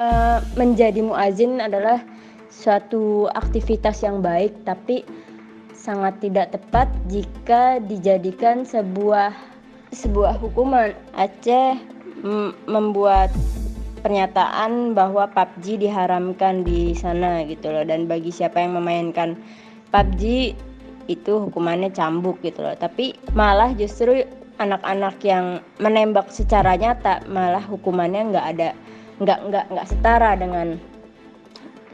uh, menjadi muazin adalah suatu aktivitas yang baik tapi sangat tidak tepat jika dijadikan sebuah sebuah hukuman. Aceh membuat pernyataan bahwa PUBG diharamkan di sana gitu loh dan bagi siapa yang memainkan PUBG itu hukumannya cambuk gitu loh. Tapi malah justru anak-anak yang menembak secara nyata malah hukumannya nggak ada nggak nggak nggak setara dengan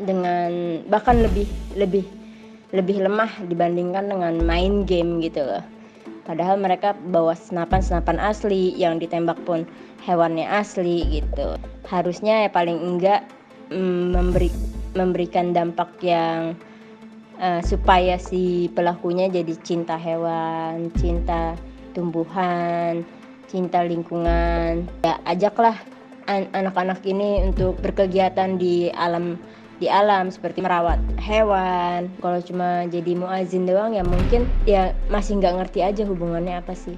dengan bahkan lebih lebih lebih lemah dibandingkan dengan main game gitu loh. Padahal mereka bawa senapan-senapan asli yang ditembak pun hewannya asli gitu harusnya ya paling enggak mm, memberi memberikan dampak yang uh, supaya si pelakunya jadi cinta hewan cinta tumbuhan cinta lingkungan ya ajaklah anak-anak ini untuk berkegiatan di alam di alam seperti merawat hewan. Kalau cuma jadi muazin doang ya mungkin ya masih nggak ngerti aja hubungannya apa sih